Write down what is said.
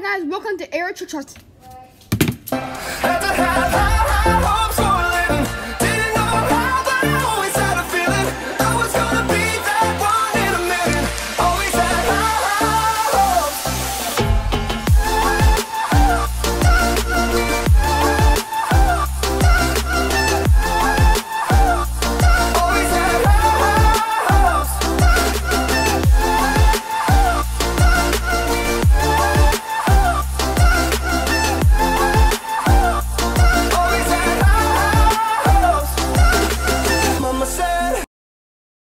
Hi guys, welcome to Air Trust.